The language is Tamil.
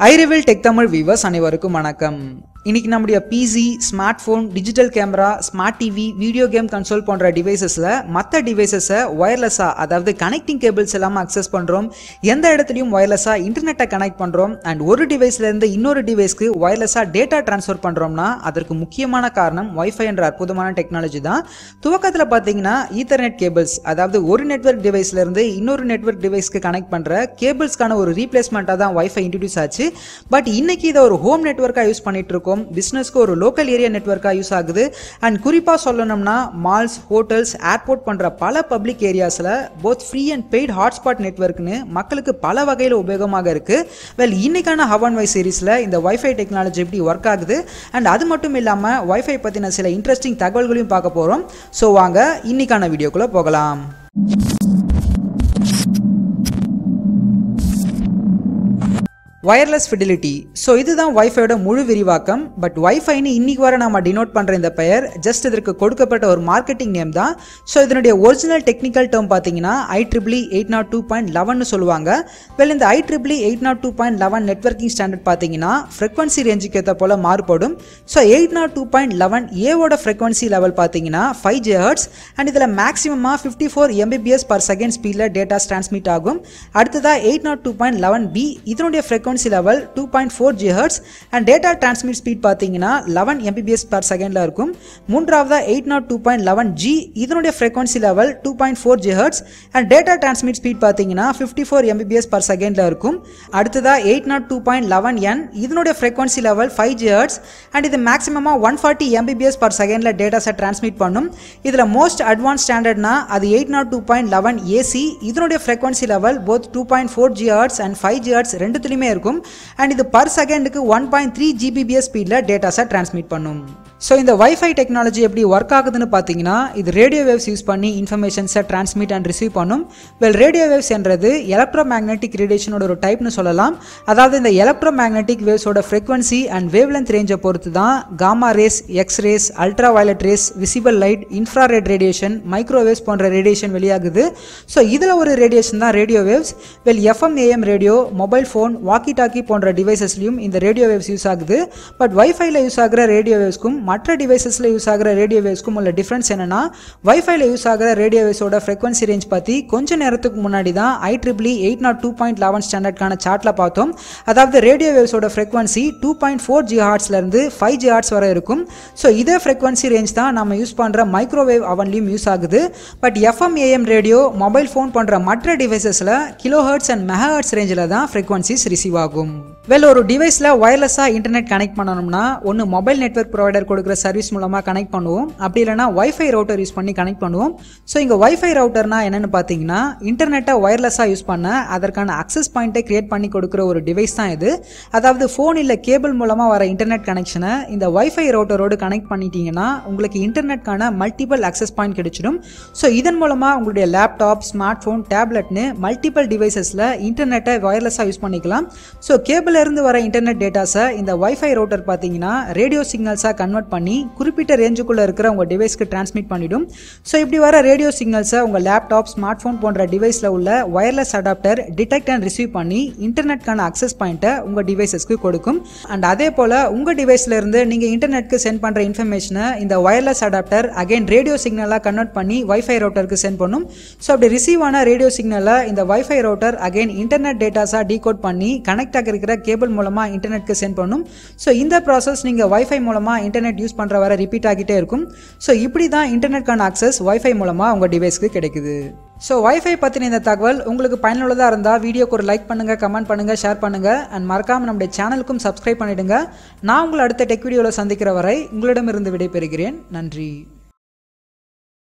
ஐரிவில் டெக் தமிழ் வீவர்ஸ் அனைவருக்கும் வணக்கம். இன்றைக்கி நம்முடைய PC smart phone digital camera smart TV video game console போன்ற டிவைசஸில் மற்ற டிவைசஸை ஒயர்லெஸ்ஸாக அதாவது கனெக்டிங் கேபிள்ஸ் இல்லாமல் அக்சஸ் பண்ணுறோம் எந்த இடத்துலையும் ஒயர்லெஸ்ஸாக இன்டர்நெட்டை கனெக்ட் பண்ணுறோம் அண்ட் ஒரு டிவைஸ்லேருந்து இன்னொரு டிவைஸ்க்கு ஒயர்லெஸ்ஸாக டேட்டா ட்ரான்ஸ்ஃபர் பண்ணுறோம்னா அதற்கு முக்கியமான காரணம் ஒய்ஃபை என்ற அற்புதமான டெக்னாலஜி தான். துவக்கத்தில் பார்த்தீங்கன்னா ஈத்தர்நெட் கேபிள்ஸ் அதாவது ஒரு நெட்வொர்க் டிவைஸ்லேருந்து இன்னொரு நெட்வொர்க் டிவைஸ்க்கு கனெக்ட் பண்ணுற கேபிள்ஸ்க்கான ஒரு ரீப்ளேஸ்மெண்ட்டாக தான் ஒய்ஃபை இன்ட்ரடியூஸ் ஆச்சு. பட் இன்றைக்கி இதை ஒரு ஹோம் நெட்வொர்க்காக யூஸ் பண்ணிட்டு இருக்கோம். பிஸ்னஸ்க்கு ஒரு லோக்கல் ஏரியா நெட்வொர்க்காக யூஸ் ஆகுது. அண்ட் குறிப்பாக சொல்லணும்னா மால்ஸ் ஹோட்டல்ஸ் ஏர்போர்ட் பண்ணுற பல public ஏரியாஸில் both free and paid hotspot நெட்ஒர்க்னு மக்களுக்கு பல வகையில் உபயோகமாக இருக்குது வெல் இன்னைக்கான ஹவன் வை சீரீஸில் இந்த ஒய்ஃபை டெக்னாலஜி எப்படி ஒர்க் ஆகுது? அண்ட் அது மட்டும் இல்லாமல் ஒய்ஃபை பற்றின சில இன்ட்ரெஸ்டிங் தகவல்களையும் பார்க்க போகிறோம் ஸோ வாங்க இன்னைக்கான வீடியோக்குள்ளே போகலாம். வயர்லெஸ் ஃபிடிலிட்டி ஸோ இதுதான் வைஃபையோட முழு விரிவாக்கம். பட் வைஃபைன்னு இன்னைக்கு வர நம்ம டினோட் பண்ணுற இந்த பெயர் ஜஸ்ட் இதற்கு கொடுக்கப்பட்ட ஒரு மார்க்கெட்டிங் நேம் தான். ஸோ இதனுடைய ஒரிஜினல் டெக்னிக்கல் டேர்ம் பார்த்தீங்கன்னா I triple E eight nought two point eleven சொல்லுவாங்க. வெல் இந்த I triple E eight nought two point eleven networking standard பார்த்தீங்கன்னா ஃப்ரெக்வன்சி ரேஞ்சுக்கு ஏற்ற போல் மாறுபடும். So eight nought two point eleven ஏவோட ஃப்ரெக்வன்சி லெவல் பார்த்தீங்கன்னா ஃபைவ் ஜே ஹர்ட்ஸ் அண்ட் இதில் மேக்ஸிமமாக fifty four Mbps per second ஸ்பீடில் டேட்டாஸ் டிரான்ஸ்மிட் ஆகும். அடுத்ததாக eight nought two point eleven B இதனுடைய frequency level two point four G hertz and data transmit speed பார்த்தீங்கன்னா லெவன் எம்பிபிஎஸ் பர் செகண்டில் இருக்கும். மூன்றாவது eight nought two point eleven G இதனுடைய frequency level two point four G hertz and data transmit speed பார்த்தீங்கன்னா ஃபிஃப்டி ஃபோர் எம்பிபிஎஸ் பர் செகண்டில் இருக்கும். அடுத்ததா eight nought two point eleven N இதனுடைய frequency level five G hertz and இது மேக்ஸிமமாக ஒன் ஃபார்ட்டி எம்பிபிஎஸ் பர் செகண்டில் டேட்டாஸை டிரான்ஸ்மிட் பண்ணும். இதில் மோஸ்ட் அட்வான்ஸ் ஸ்டாண்டர்ட்னா அது eight nought two point eleven AC இதனுடைய frequency level both two point four G hertz and five G hertz ரெண்டுத்துலையுமே இருக்கும். அண்ட் இது பர் செகண்டுக்கு ஒன் பாயிண்ட் த்ரீ ஜிபிபிஎஸ் ஸ்பீடில் டேட்டாஸை டிரான்ஸ்மிட் பண்ணும். ஸோ இந்த வைஃபை டெக்னாலஜி எப்படி ஒர்க் ஆகுதுன்னு பார்த்தீங்கன்னா இது ரேடியோ வேவ்ஸ் யூஸ் பண்ணி இன்ஃபர்மேஷன்ஸை டிரான்ஸ்மிட் அண்ட் ரிசீவ் பண்ணும். வெல் ரேடியோ வேவ்ஸ் என்றது எலக்ட்ரோ மேக்னெட்டிக் ரேடியேஷனோட ஒரு டைப்னு சொல்லலாம். அதாவது இந்த எலக்ட்ரோ மேக்னெட்டிக் வேவ்ஸோட ஃப்ரீக்வன்சி அண்ட் வேவ் லென்த் ரேஞ்சை பொறுத்து தான் gamma rays X rays ultra violet rays visible light infrared radiation microwaves போன்ற ரேடியேஷன் வெளியாகுது. ஸோ இதில் ஒரு ரேடியேஷன் தான் radio waves well FM AM radio mobile phone walkie talkie போன்ற டிவைசஸ்லையும் இந்த ரேடியோ வேவ்ஸ் யூஸ் ஆகுது. பட் வைஃபைல யூஸ் ஆகிற ரேடியோ வேவ்ஸ்க்கும் மற்ற டிவைசஸில் யூஸ் ஆகிற ரேடியோ வேவ்ஸ்க்கும் உள்ள டிஃப்ரென்ஸ் என்னன்னா வைஃபைல யூஸ் ஆகிற ரேடியோ வேவ்ஸோட ஃப்ரெக்வன்சி ரேஞ்ச் பற்றி கொஞ்சம் நேரத்துக்கு முன்னாடி தான் I triple E eight nought two point eleven ஸ்டாண்டர்ட்கான சார்ட்டில் பார்த்தோம். அதாவது radio வேவ்ஸோட frequency two point four G ஹார்ட்ஸ்லேருந்து five G hertz வரை இருக்கும். ஸோ இதே ஃப்ரெக்வன்சி ரேஞ்ச் தான் நம்ம யூஸ் பண்ணுற மைக்ரோவேவ் அவன்லையும் யூஸ் ஆகுது. But FM AM radio mobile phone பண்ணுற மற்ற டிவைசஸில் kilo hertz and mega hertz ரேஞ்சில் தான் ஃப்ரெக்வன்சிஸ் ரிசீவ் ஆகும். வெல் ஒரு டிவைஸில் ஒயர்லெஸ்ஸாக இன்டர்நெட் கனெக்ட் பண்ணணும்னா ஒன்று மொபைல் நெட்ஒர்க் ப்ரொவைடர் கொடுக்குற சர்வீஸ் மூலமாக கனெக்ட் பண்ணுவோம். அப்படி இல்லைனா ஒய்ஃபை ரவுட்டர் யூஸ் பண்ணி கனெக்ட் பண்ணுவோம். ஸோ இங்கே ஒய்ஃபை ரவுட்டர்னா என்னென்னு பார்த்தீங்கன்னா இன்டர்நெட்டை ஒயர்லெஸ்ஸாக யூஸ் பண்ண அதற்கான அக்சஸ் பாயிண்ட்டை கிரியேட் பண்ணி கொடுக்குற ஒரு டிவைஸ் தான் இது. அதாவது ஃபோன் இல்லை கேபிள் மூலமாக வர இன்டர்நெட் கனெக்ஷனை இந்த ஒய்ஃபை ரவுட்டரோடு கனெக்ட் பண்ணிட்டீங்கன்னா உங்களுக்கு இன்டர்நெட்கான மல்டிபிள் அக்சஸ் பாயிண்ட் கிடைச்சிடும். ஸோ இதன் மூலமாக உங்களுடைய லேப்டாப் ஸ்மார்ட் ஃபோன் டேப்லெட்னு மல்டிபிள் டிவைசஸில் இன்டர்நெட்டை ஒயர்லெஸ்ஸாக யூஸ் பண்ணிக்கலாம். ஸோ கேபிள் இருந்து வர இன்டர்நெட் டேட்டாஸை இந்த ஒய்ஃபை ரவுட்டர் பார்த்தீங்கன்னா ரேடியோ சிக்னல்ஸாக கன்வெர்ட் பண்ணி குறிப்பிட்ட ரேஞ்சுக்குள்ளே இருக்கிற உங்கள் டிவைஸ்க்கு டிரான்ஸ்மிட் பண்ணிவிடும் ஸோ இப்படி வர ரேடியோ சிக்னல்ஸை உங்கள் லேப்டாப் ஸ்மார்ட் ஃபோன் போன்ற டிவைஸில் உள்ள wireless adapter detect and receive பண்ணி இன்டர்நெட்க்கான அக்சஸ் பாயிண்ட்டை உங்கள் டிவைசஸ்க்கு கொடுக்கும். அண்ட் அதே போல் உங்கள் டிவைஸ்லேருந்து நீங்கள் இன்டர்நெட்க்கு சென்ட் பண்ணுற இன்ஃபர்மேஷனை இந்த ஒயர்லெஸ் அடாப்டர் அகைன் ரேடியோ சிக்னலாக கன்வெர்ட் பண்ணி வைஃபை ரவுட்டருக்கு சென்ட் பண்ணும். ஸோ அப்படி ரிசீவ் ஆன ரேடியோ சிக்னலை இந்த வைஃபை ரவுட்டர் அகைன் இன்டர்நெட் டேட்டாஸாக டீகோட் பண்ணி கனெக்ட் ஆகிருக்கிற கேபிள் மூலமாக இன்டர்நெட்க்கு சென்ட் பண்ணும். ஸோ இந்த ப்ராசஸ் நீங்கள் வைஃபை மூலமாக இன்டர்நெட் யூஸ் பண்ணுற வர ரிப்பீட் ஆகிட்டே இருக்கும். ஸோ இப்படி தான் இன்டர்நெட்கான அக்சஸ் ஒய்ஃபை மூலமாக உங்கள் டிவைஸ்க்கு கிடைக்குது. ஸோ ஒய்ஃபை பற்றின இந்த தகவல் உங்களுக்கு பயனுள்ளதாக இருந்தால் வீடியோக்கு ஒரு லைக் பண்ணுங்கள் கமெண்ட் பண்ணுங்கள் ஷேர் பண்ணுங்கள் அண்ட் மறக்காமல் நம்முடைய சேனலுக்கும் சப்ஸ்கிரைப் பண்ணிவிடுங்க நான் உங்களை அடுத்த டெக் வீடியோவில் சந்திக்கிற வரை உங்களிடமிருந்து விடைபெறுகிறேன். நன்றி.